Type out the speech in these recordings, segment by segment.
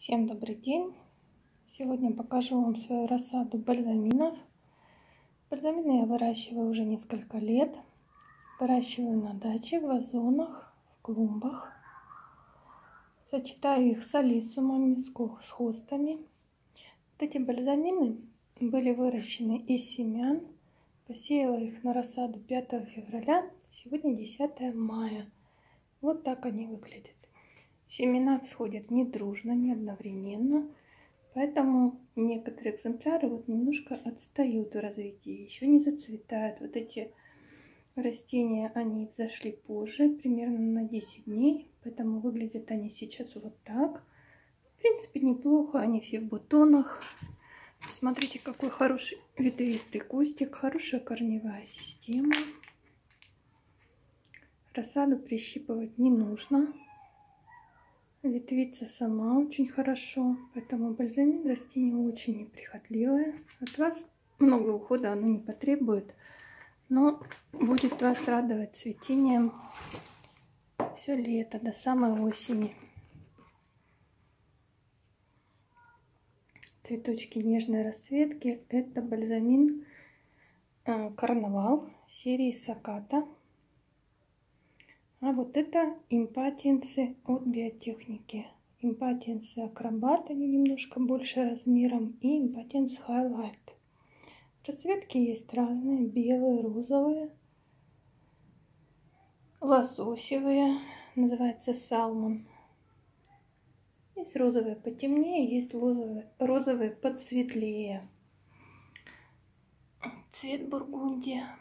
Всем добрый день! Сегодня покажу вам свою рассаду бальзаминов. Бальзамины я выращиваю уже несколько лет. Выращиваю на даче, в вазонах, в клумбах. Сочетаю их с алисумами, с хостами. Вот эти бальзамины были выращены из семян. Посеяла их на рассаду 5 февраля. Сегодня 10 мая. Вот так они выглядят. Семена всходят не дружно, не одновременно, поэтому некоторые экземпляры вот немножко отстают в развитии, еще не зацветают. Вот эти растения, они взошли позже, примерно на 10 дней, поэтому выглядят они сейчас вот так. В принципе, неплохо, они все в бутонах. Смотрите, какой хороший ветвистый кустик, хорошая корневая система. Рассаду прищипывать не нужно ветвится сама очень хорошо, поэтому бальзамин растение очень неприхотливое. От вас много ухода оно не потребует, но будет вас радовать цветением все лето до самой осени. Цветочки нежной расцветки это бальзамин э, карнавал серии Саката. А вот это импатиенсы от биотехники. Импатиенсы акробат, они немножко больше размером. И импатиенс Highlight. Расцветки есть разные. Белые, розовые. Лососевые. Называется salmon. Есть розовые потемнее, есть розовые, розовые подсветлее. Цвет бургундия.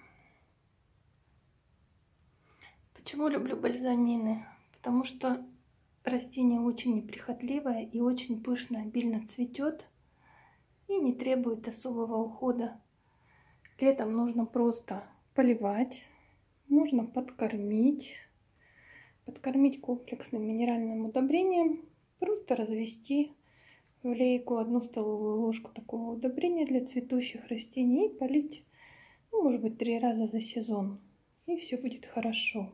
Почему люблю бальзамины? Потому что растение очень неприхотливое и очень пышно, обильно цветет и не требует особого ухода. Летом нужно просто поливать, можно подкормить, подкормить комплексным минеральным удобрением, просто развести в лейку одну столовую ложку такого удобрения для цветущих растений и полить, ну, может быть, три раза за сезон. И все будет хорошо.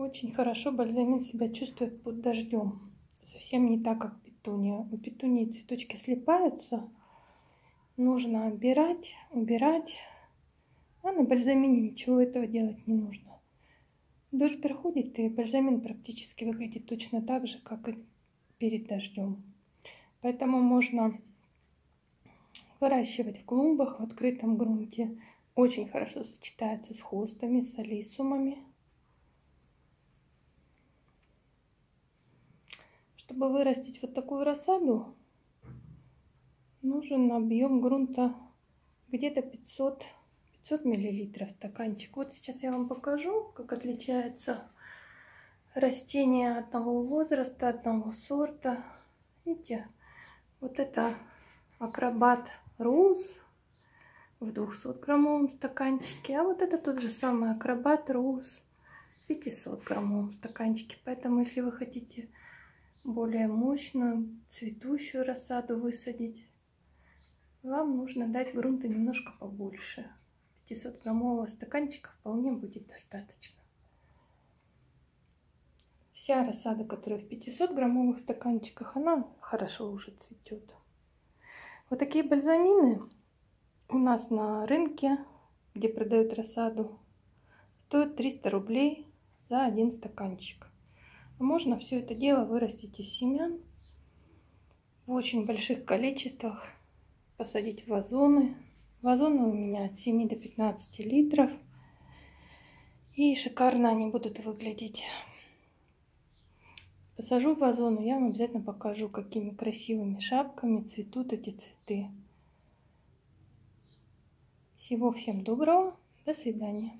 Очень хорошо бальзамин себя чувствует под дождем. Совсем не так, как петуния. У петунии цветочки слипаются. Нужно убирать, убирать. А на бальзамине ничего этого делать не нужно. Дождь проходит, и бальзамин практически выглядит точно так же, как и перед дождем. Поэтому можно выращивать в клумбах, в открытом грунте. Очень хорошо сочетается с хостами, с алисумами. Чтобы вырастить вот такую рассаду, нужен объем грунта где-то 500, 500 миллилитров стаканчик. Вот сейчас я вам покажу, как отличается растение одного возраста, одного сорта. Видите, вот это акробат роуз в 200 граммовом стаканчике, а вот это тот же самый акробат роуз в 500 граммовом стаканчике. Поэтому, если вы хотите более мощную цветущую рассаду высадить, вам нужно дать грунта немножко побольше. 500 граммового стаканчика вполне будет достаточно. Вся рассада, которая в 500 граммовых стаканчиках, она хорошо уже цветет. Вот такие бальзамины у нас на рынке, где продают рассаду, стоят 300 рублей за один стаканчик. Можно все это дело вырастить из семян в очень больших количествах, посадить в вазоны. Вазоны у меня от 7 до 15 литров. И шикарно они будут выглядеть. Посажу в вазоны, я вам обязательно покажу, какими красивыми шапками цветут эти цветы. Всего всем доброго, до свидания.